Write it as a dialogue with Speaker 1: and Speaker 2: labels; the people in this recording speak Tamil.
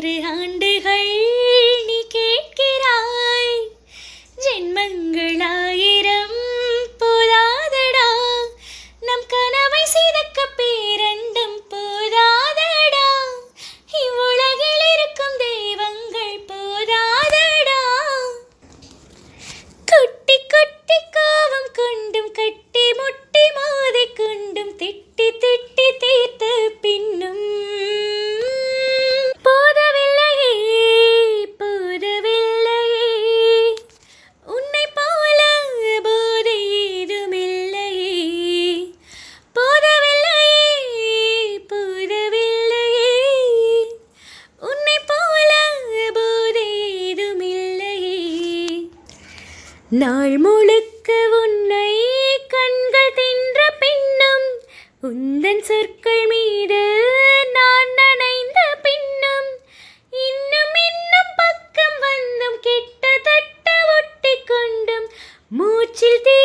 Speaker 1: ஒரு ஆண்டு நாள் முழுக்க உன்னை கண்கள் தின்ற பின்னும் உந்தன் சொற்கள் மீது நான் நனைந்த பின்னும் இன்னும் இன்னும் பக்கம் வந்தும் கிட்டத்தட்ட ஒட்டி கொண்டும் மூச்சில் தீ